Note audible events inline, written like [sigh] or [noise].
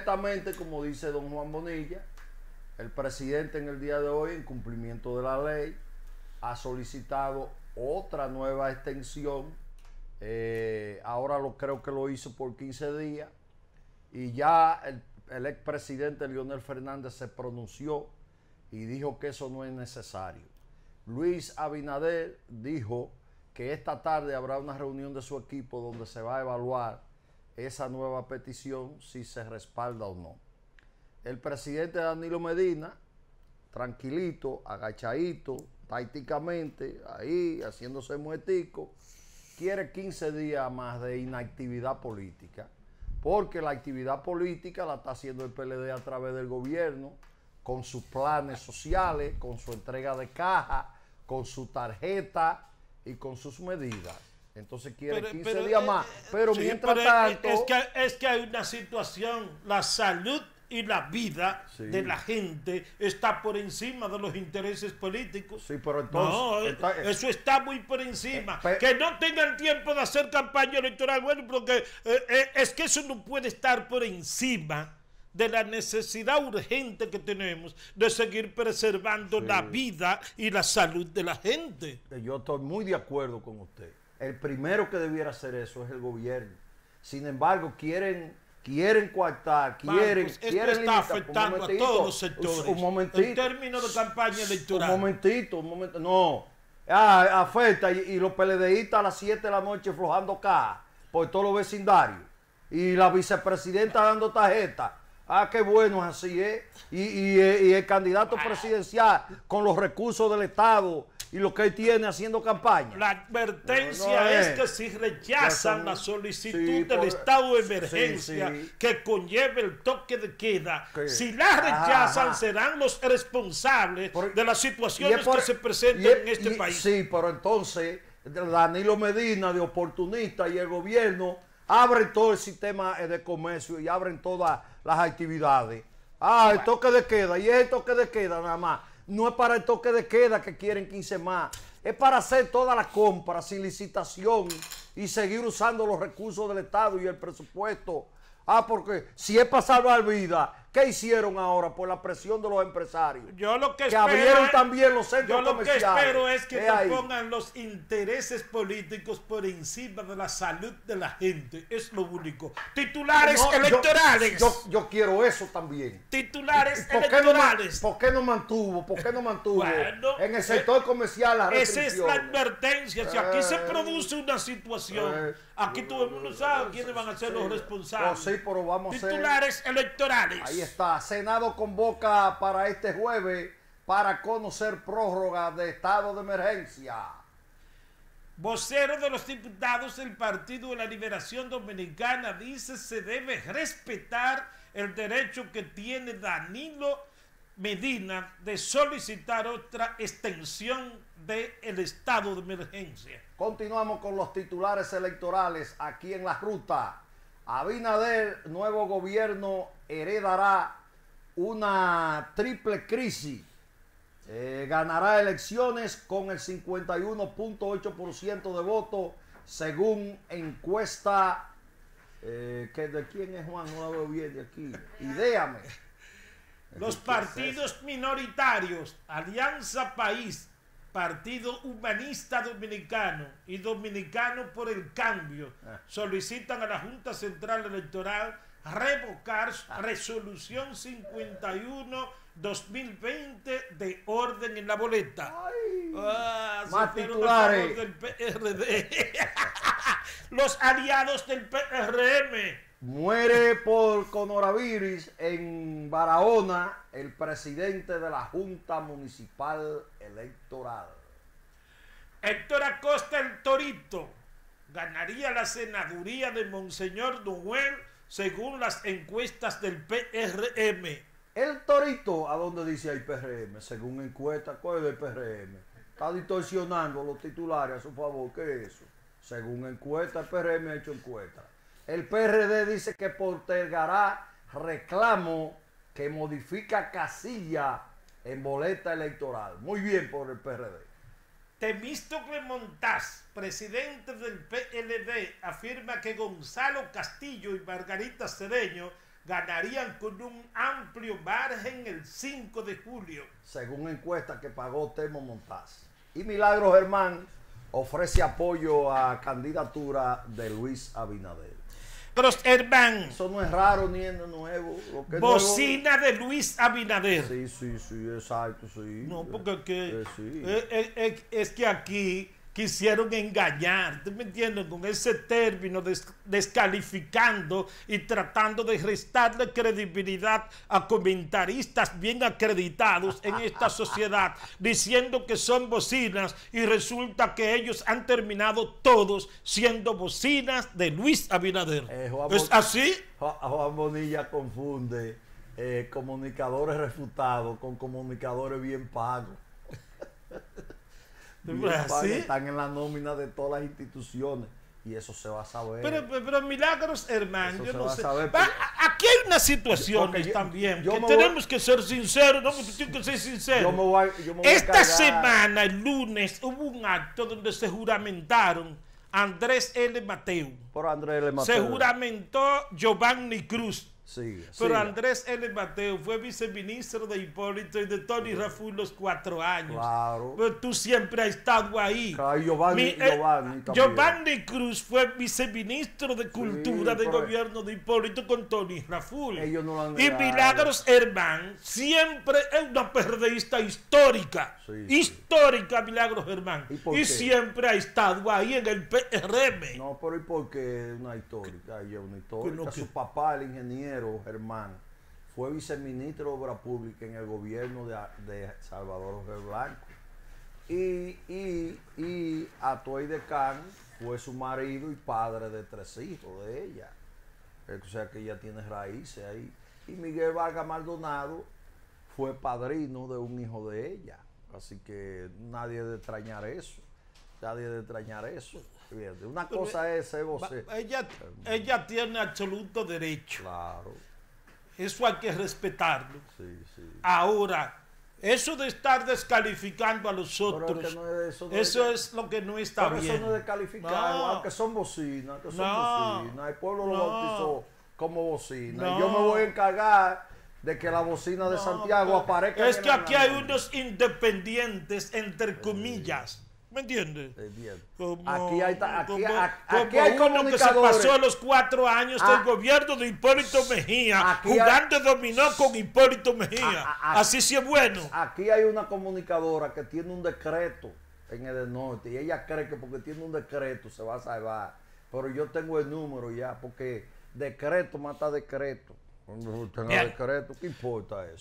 Exactamente como dice don Juan Bonilla, el presidente en el día de hoy, en cumplimiento de la ley, ha solicitado otra nueva extensión. Eh, ahora lo creo que lo hizo por 15 días. Y ya el, el expresidente Leonel Fernández se pronunció y dijo que eso no es necesario. Luis Abinader dijo que esta tarde habrá una reunión de su equipo donde se va a evaluar esa nueva petición si se respalda o no. El presidente Danilo Medina, tranquilito, agachadito, tácticamente, ahí haciéndose muetico, quiere 15 días más de inactividad política, porque la actividad política la está haciendo el PLD a través del gobierno, con sus planes sociales, con su entrega de caja, con su tarjeta y con sus medidas. Entonces quiere Pero- 15 pero, días eh, más. eh, Pero sí, mientras pero tanto... Es que, es que hay una situación, la salud y la vida Sí. de la gente está por encima de los intereses políticos. Sí, pero entonces... no, eh, está- eso está muy por encima. Pe- que no tengan tiempo de hacer campaña electoral, bueno, porque eh, es que eso no puede estar por encima de la necesidad urgente que tenemos de seguir preservando Sí. la vida y la salud de la gente. Yo estoy muy de acuerdo con usted. El primero que debiera hacer eso es el gobierno. Sin embargo, quieren, quieren coartar, quieren, esto quieren está limitar. afectando a momentito, todos los sectores. Un momentito. En términos de campaña electoral. Un momentito, un momento. No. Ah, afecta y, y los PLDistas a las 7 de la noche flojando caja por todos los vecindarios. Y la vicepresidenta dando tarjeta. Ah, qué bueno es así, ¿eh? Y, y, eh, y el candidato presidencial con los recursos del Estado y lo que él tiene haciendo campaña. La advertencia No, no es es. que si rechazan son- la solicitud sí, del por- estado de emergencia sí. que conlleve el toque de queda, Que- si la rechazan Ajá. serán los responsables Por- de las situaciones por- que se presentan es- en este y- país. Sí, pero entonces Danilo Medina de oportunista y el gobierno abren todo el sistema eh, de comercio y abren todas las actividades. Ah, el toque de queda, y es el toque de queda nada más. No es para el toque de queda que quieren 15 más. Es para hacer toda la compra sin licitación y seguir usando los recursos del Estado y el presupuesto. Ah, porque si es para salvar vidas, ¿qué hicieron ahora por la presión de los empresarios? Yo lo que, que espero abrieron es- también los centros Yo lo que comerciales. espero es que no ahí. pongan los intereses políticos por encima de la salud de la gente. Es lo único. Titulares No, electorales. Yo, yo quiero eso también. Titulares ¿Por qué, no, ma- electorales. por qué no mantuvo? ¿Por qué no mantuvo Bueno, en el sector comercial las Esa es la advertencia. Si aquí se Eh, produce una situación, eh, aquí todo el mundo sabe quiénes van a ser los responsables. Oh, sí, pero vamos a hacer- Titulares electorales. Ahí está. Senado convoca para este jueves para conocer prórroga de estado de emergencia. Vocero de los diputados del Partido de la Liberación Dominicana dice se debe respetar el derecho que tiene Danilo Medina de solicitar otra extensión del estado de emergencia. Continuamos con los titulares electorales aquí en la ruta. Abinader, nuevo gobierno, heredará una triple crisis. Eh, ganará elecciones con el 51.8% de votos según encuesta. eh, que ¿De quién es Juan? No la veo bien de aquí. Idéame. Los ¿Qué es partidos minoritarios, Alianza País, Partido Humanista Dominicano y Dominicano por el Cambio, Ah. solicitan a la Junta Central Electoral revocar Ah. resolución 51-2020 de orden en la boleta. Ah, Más titulares. del PRD. [laughs] Los aliados del PRM. Muere por coronavirus en Barahona el presidente de la Junta Municipal Electoral. Héctor Acosta el Torito ganaría la senaduría de Monseñor Noel según las encuestas del PRM. El Torito, ¿a dónde dice ahí PRM? Según encuesta, ¿cuál es el PRM? Está distorsionando los titulares a su favor. ¿Qué es eso? Según encuesta, el PRM ha hecho encuesta. El PRD dice que postergará reclamo que modifica casilla en boleta electoral. Muy bien por el PRD. Temístocle Montaz, presidente del PLD, afirma que Gonzalo Castillo y Margarita Cedeño ganarían con un amplio margen el 5 de julio. Según encuesta que pagó Temo Montaz. Y Milagro Germán ofrece apoyo a candidatura de Luis Abinader. Pero, hermano, Eso no es raro ni es nuevo. Lo que es bocina de Luis Abinader. Sí, sí, sí, exacto, sí. No, porque que, Eh, sí. eh, eh, eh, es que aquí quisieron engañar, ¿tú me entiendes? Con ese término des- descalificando y tratando de restarle credibilidad a comentaristas bien acreditados en esta sociedad, diciendo que son bocinas y resulta que ellos han terminado todos siendo bocinas de Luis Abinader. Eh, Juan ¿Es así? Ju- Juan Bonilla confunde eh, comunicadores refutados con comunicadores bien pagos. Están en la nómina de todas las instituciones y eso se va a saber. Pero, pero, milagros, hermano, yo se no va a sé. saber, pero- aquí hay una situación también yo que voy- tenemos que ser sinceros, ¿no? Porque tienes que ser sincero. yo voy, yo Esta cargar- semana, el lunes, hubo un acto donde se juramentaron Andrés L. Mateo. Por Andrés Se Mateo. juramentó Giovanni Cruz. Sigue, Pero. Andrés L. Mateo fue viceministro de Hipólito y de Tony Raful los cuatro años. Claro. Pero tú siempre has estado ahí. Claro, Giovanni- Mi- eh, Giovanni también. Giovanni Cruz fue viceministro de Cultura del pero- gobierno de Hipólito con Tony Raful. Ellos no lo han y. Milagros Hermán siempre es una periodista histórica. Sí, sí. histórica, Milagros Hermán. ¿Y siempre ha estado ahí en el PRM. No, pero ¿y por qué una histórica? Ella es una histórica. Su papá, el ingeniero Germán, fue viceministro de Obra Pública en el gobierno de, Salvador Blanco. Y, y, y Atoy de Can fue su marido y padre de tres hijos de ella. O sea que ella tiene raíces ahí. Y Miguel Vargas Maldonado fue padrino de un hijo de ella. Así que nadie de extrañar eso. Nadie de extrañar eso. Una cosa es ser vocero. Ella, ella tiene absoluto derecho. Claro, Eso hay que respetarlo. sí, sí. Ahora, eso de estar descalificando a los otros, es que no es- eso no eso es- es lo que no está Pero bien. eso no es descalificar, No. aunque son bocinas, que son bocinas. El pueblo lo bautizó como bocina. Y yo me voy a encargar de que la bocina de Santiago aparezca. Es que aquí hay unos independientes, entre comillas. ¿Me entiendes? Como, Aquí hay, aquí, como- aquí hay uno que se pasó los cuatro años Ah. del gobierno de Hipólito Mejía, Aquí hay- jugando dominó con Hipólito Mejía. Ah, ah, ah. Así sí es bueno. Aquí hay una comunicadora que tiene un decreto en el norte y ella cree que porque tiene un decreto se va a salvar. Pero yo tengo el número ya, porque decreto mata decreto. Cuando tenga Bien. decreto, ¿qué importa eso?